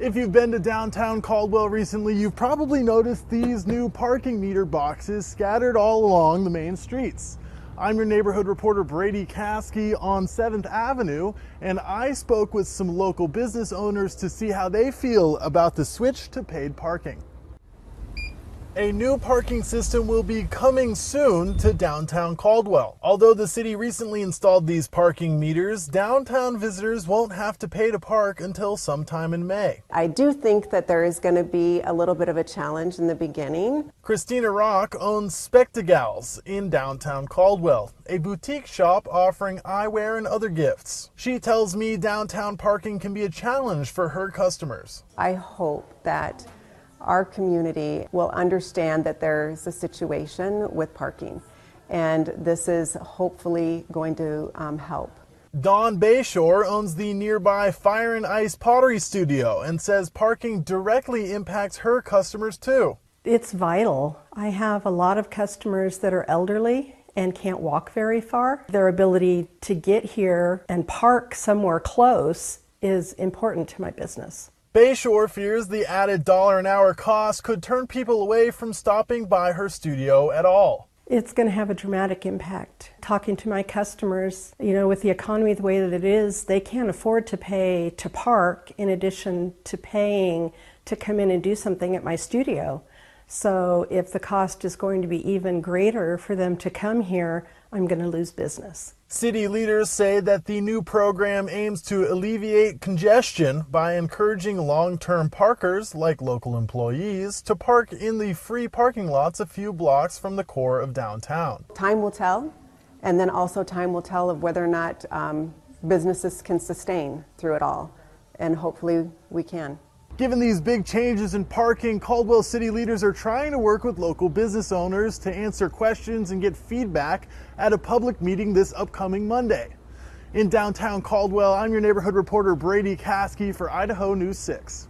If you've been to downtown Caldwell recently, you've probably noticed these new parking meter boxes scattered all along the main streets. I'm your neighborhood reporter Brady Caskey on 7th Avenue, and I spoke with some local business owners to see how they feel about the switch to paid parking. A new parking system will be coming soon to downtown Caldwell. Although the city recently installed these parking meters, downtown visitors won't have to pay to park until sometime in May. I do think that there is going to be a little bit of a challenge in the beginning. Christina Rock owns Spectagals in downtown Caldwell, a boutique shop offering eyewear and other gifts. She tells me downtown parking can be a challenge for her customers. I hope that our community will understand that there's a situation with parking, and this is hopefully going to um, help. Dawn Bayshore owns the nearby Fire and Ice Pottery Studio and says parking directly impacts her customers too. It's vital. I have a lot of customers that are elderly and can't walk very far. Their ability to get here and park somewhere close is important to my business. Bayshore fears the added dollar an hour cost could turn people away from stopping by her studio at all. It's going to have a dramatic impact. Talking to my customers, you know, with the economy the way that it is, they can't afford to pay to park in addition to paying to come in and do something at my studio. So if the cost is going to be even greater for them to come here, I'm going to lose business. City leaders say that the new program aims to alleviate congestion by encouraging long term parkers, like local employees, to park in the free parking lots a few blocks from the core of downtown. Time will tell, and then also time will tell of whether or not um, businesses can sustain through it all, and hopefully we can. Given these big changes in parking, Caldwell City leaders are trying to work with local business owners to answer questions and get feedback at a public meeting this upcoming Monday. In downtown Caldwell, I'm your neighborhood reporter Brady Caskey for Idaho News 6.